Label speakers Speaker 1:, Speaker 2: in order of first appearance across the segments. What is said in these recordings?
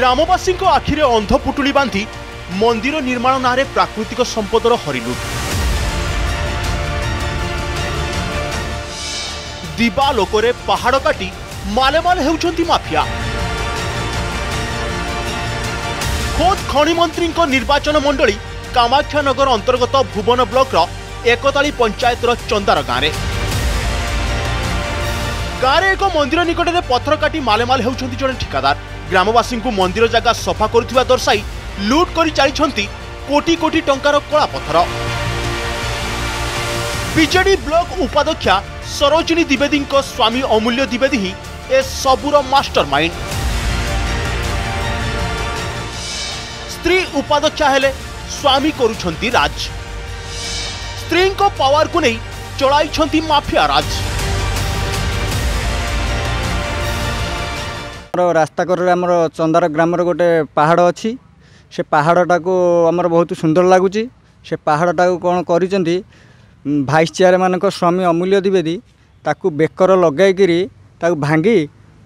Speaker 1: ଗ୍ରାମବାସୀଙ୍କ ଆଖିରେ ଅନ୍ଧ ପୁଟୁଳି ବାନ୍ଧି ମନ୍ଦିର ନିର୍ମାଣ ନାଁରେ ପ୍ରାକୃତିକ ସମ୍ପଦର ହରିଲୁଟ୍। ଦିବା ଲୋକରେ ପାହାଡ଼ କାଟି ମାଲେମାଲ ହେଉଛନ୍ତି ମାଫିଆ। ଖୋଦ୍ ଖଣି ମନ୍ତ୍ରୀଙ୍କ ନିର୍ବାଚନ ମଣ୍ଡଳୀ କାମାକ୍ଷାନଗର ଅନ୍ତର୍ଗତ ଭୁବନ ବ୍ଲକର ଏକତାଳି ପଞ୍ଚାୟତର ଚନ୍ଦାର ଗାଁରେ। ଗାଁରେ ଏକ ମନ୍ଦିର ନିକଟରେ ପଥର କାଟି ମାଲେମାଲ ହେଉଛନ୍ତି ଜଣେ ଠିକାଦାର। ଗ୍ରାମବାସୀଙ୍କୁ ମନ୍ଦିର ଜାଗା ସଫା କରୁଥିବା ଦର୍ଶାଇ ଲୁଟ୍ କରି ଚାଲିଛନ୍ତି କୋଟି କୋଟି ଟଙ୍କାର କଳା ପଥର ବିଜେଡି ବ୍ଲକ ଉପାଧ୍ୟକ୍ଷା ସରୋଜିନୀ ଦ୍ୱିବେଦୀଙ୍କ ସ୍ୱାମୀ ଅମୂଲ୍ୟ ଦ୍ୱିବେଦୀ ହିଁ ଏ ସବୁର ମାଷ୍ଟର ମାଇଣ୍ଡ ସ୍ତ୍ରୀ ଉପାଧ୍ୟକ୍ଷା ହେଲେ ସ୍ୱାମୀ କରୁଛନ୍ତି ରାଜ। ସ୍ତ୍ରୀଙ୍କ ପାୱାରକୁ ନେଇ ଚଳାଇଛନ୍ତି ମାଫିଆ ରାଜ।
Speaker 2: ଆମର ରାସ୍ତା କରରେ ଆମର ଚନ୍ଦାର ଗ୍ରାମର ଗୋଟେ ପାହାଡ଼ ଅଛି। ସେ ପାହାଡ଼ଟାକୁ ଆମର ବହୁତ ସୁନ୍ଦର ଲାଗୁଛି। ସେ ପାହାଡ଼ଟାକୁ କ'ଣ କରିଛନ୍ତି? ଉମ୍, ଭାଇସ୍ ଚେୟାରମାନଙ୍କ ସ୍ୱାମୀ ଅମୂଲ୍ୟ ଦ୍ୱିବେଦୀ ତାକୁ ବେକର ଲଗାଇକିରି ତାକୁ ଭାଙ୍ଗି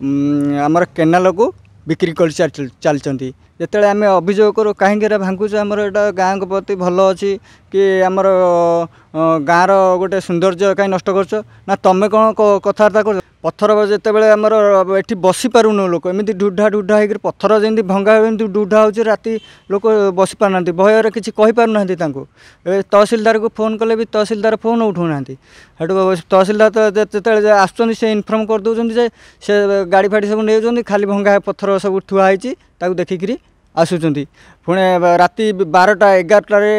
Speaker 2: ଉମ୍, ଆମର କେନାଲକୁ ବିକ୍ରି କରି ଚାଲି- ଚାଲିଛନ୍ତି। ଯେତେବେଳେ ଆମେ ଅଭିଯୋଗ କରୁ କାହିଁକି ଏଇଟା ଭାଙ୍ଗୁଛ? ଆମର ଏଇଟା ଗାଁଙ୍କ ପ୍ରତି ଭଲ ଅଛି କି? ଆମର ଅ, ଗାଁର ଗୋଟେ ସୌନ୍ଦର୍ଯ୍ୟ କାହିଁ ନଷ୍ଟ କରୁଛ? ନା ତମେ କ'ଣ କ- କଥାବାର୍ତ୍ତା କରୁଛ? ପଥର ଯେତେବେଳେ ଆମର ଏଠି ବସି ପାରୁନୁ ଲୋକ ଏମିତି ଢୁଢା ଢୁଢା ହେଇକିରି ପଥର ଯେମିତି ଭଙ୍ଗା ହୁଏ, ଏମିତି ଢୁଢା ହେଉଛି ରାତି ଲୋକ ବସି ପାରୁନାହାନ୍ତି ଭୟରେ କିଛି କହିପାରୁନାହାନ୍ତି ତାଙ୍କୁ। ଏ ତହସିଲଦାରକୁ ଫୋନ୍ କଲେ ବି ତହସିଲଦାର ଫୋନ୍ ଉଠାଉନାହାନ୍ତି। ସେଠୁ ତହସିଲଦାର ତ ଯେ- ଯେତେବେଳେ ଯେ ଆସୁଛନ୍ତି ସେ ଇନଫର୍ମ କରିଦେଉଛନ୍ତି ଯେ ସେ ଗାଡ଼ି ଫାଡ଼ି ସବୁ ନେଉଛନ୍ତି ଖାଲି ଭଙ୍ଗା ପଥର ସବୁ ଥୁଆ ହେଇଛି ତାକୁ ଦେଖିକିରି ଆସୁଛନ୍ତି। ପୁଣି ରାତି ବାରଟା ଏଗାରଟାରେ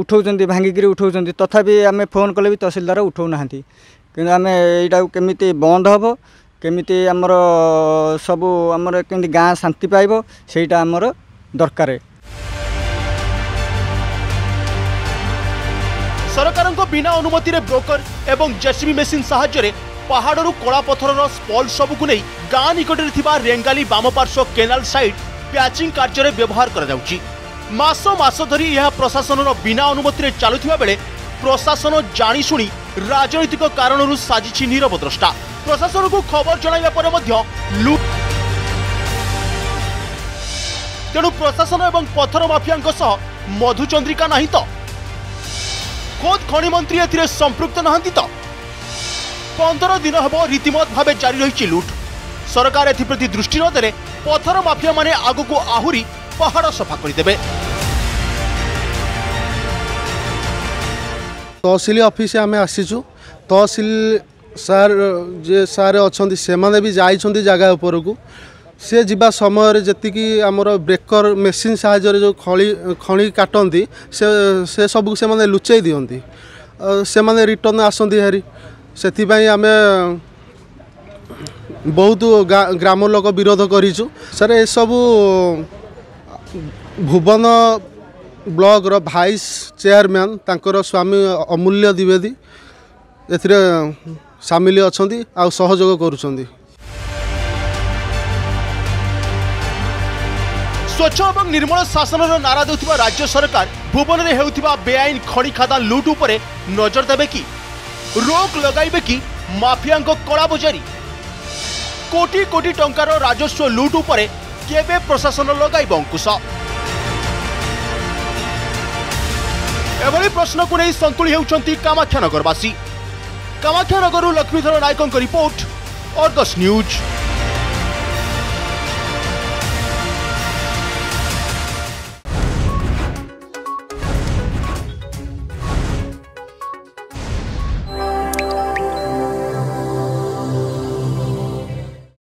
Speaker 2: ଉଠଉଛନ୍ତି ଭାଙ୍ଗିକିରି ଉଠଉଛନ୍ତି। ତଥାପି ଆମେ ଫୋନ୍ କଲେ ବି ତହସିଲଦାର ଉଠଉନାହାନ୍ତି। କିନ୍ତୁ ଆମେ ଏଇଟାକୁ କେମିତି ବନ୍ଦ ହେବ କେମିତି ଆମର ସବୁ ଆମର କେମିତି ଗାଁ ଶାନ୍ତି ପାଇବ ସେଇଟା ଆମର ଦରକାର।
Speaker 1: ସରକାରଙ୍କ ବିନା ଅନୁମତିରେ ବ୍ରୋକର ଏବଂ ଜେସିବି ମେସିନ ସାହାଯ୍ୟରେ ପାହାଡ଼ରୁ କଳା ପଥରର ସ୍ପଲ୍ ସବୁକୁ ନେଇ ଗାଁ ନିକଟରେ ଥିବା ରେଙ୍ଗାଲି ବାମ ପାର୍ଶ୍ୱ କେନାଲ ସାଇଡ୍ ପ୍ୟାଚିଂ କାର୍ଯ୍ୟରେ ବ୍ୟବହାର କରାଯାଉଛି ମାସ ମାସ ଧରି ଏହା ପ୍ରଶାସନର ବିନା ଅନୁମତିରେ ଚାଲୁଥିବା ବେଳେ ପ୍ରଶାସନ ଜାଣିଶୁଣି ରାଜନୈତିକ କାରଣରୁ ସାଜିଛି ନୀରବ ଦ୍ରଷ୍ଟା। ପ୍ରଶାସନକୁ ଖବର ଜଣାଇବା ପରେ ମଧ୍ୟ ଲୁଟ୍ ତେଣୁ ପ୍ରଶାସନ ଏବଂ ପଥର ମାଫିଆଙ୍କ ସହ ମଧୁଚନ୍ଦ୍ରିକା ନାହିଁ ତ? ଖୋଦ୍ ଖଣି ମନ୍ତ୍ରୀ ଏଥିରେ ସମ୍ପୃକ୍ତ ନାହାନ୍ତି ତ? ପନ୍ଦର ଦିନ ହେବ ରୀତିମତ ଭାବେ ଜାରି ରହିଛି ଲୁଟ୍। ସରକାର ଏଥିପ୍ରତି ଦୃଷ୍ଟି ନ ଦେଲେ ପଥର ମାଫିଆମାନେ ଆଗକୁ ଆହୁରି ପାହାଡ଼ ସଫା କରିଦେବେ।
Speaker 3: ତହସିଲ ଅଫିସ ଆମେ ଆସିଛୁ। ତହସିଲ ସାର୍ ଯେ ସାର୍ ଅଛନ୍ତି ସେମାନେ ବି ଯାଇଛନ୍ତି ଜାଗା ଉପରକୁ। ସେ ଯିବା ସମୟରେ ଯେତିକି ଆମର ବ୍ରେକର ମେସିନ୍ ସାହାଯ୍ୟରେ ଯେଉଁ ଖଳି ଖଣି କାଟନ୍ତି ସେ ସେ ସବୁକୁ ସେମାନେ ଲୁଚେଇ ଦିଅନ୍ତି। ସେମାନେ ରିଟର୍ଣ୍ଣ ଆସନ୍ତି ହେରି। ସେଥିପାଇଁ ଆମେ ବହୁତ ଗ୍ରାମ ଲୋକ ବିରୋଧ କରିଛୁ। ସାର୍ ଏସବୁ ଭୁବନ ବ୍ଲକର ଭାଇସ୍ ଚେୟାରମ୍ୟାନ୍ ତାଙ୍କର ସ୍ୱାମୀ ଅମୂଲ୍ୟ ଦ୍ୱିବେଦୀ ଏଥିରେ ସାମିଲ ଅଛନ୍ତି ଆଉ ସହଯୋଗ କରୁଛନ୍ତି।
Speaker 1: ସ୍ୱଚ୍ଛ ଏବଂ ନିର୍ମଳ ଶାସନର ନାରା ଦେଉଥିବା ରାଜ୍ୟ ସରକାର ଭୁବନରେ ହେଉଥିବା ବେଆଇନ ଖଣି ଖାଦାନ ଲୁଟ୍ ଉପରେ ନଜର ଦେବେ କି? ରୋକ ଲଗାଇବେ କି? ମାଫିଆଙ୍କ କଳାବଜାରୀ কোটি কোটি টকার রাজস্ব লুট উপরে কেবে প্রশাসন লগাইব অঙ্কুশ এভাবে প্রশ্নক নিয়ে সন্তুলি হচ্ছেন কামাক্ষানগরবাসী কামাক্ষানগর লক্ষ্মীধর নায়কঙ্ক রিপোর্ট অর্গস নিউজ